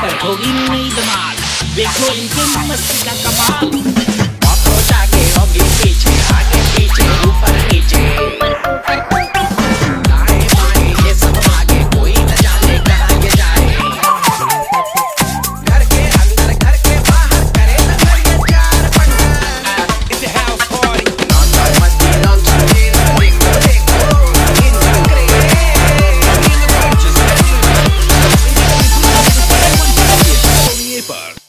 पर होगी नई धमाल देखो इनके मस्ती का कमाल Park.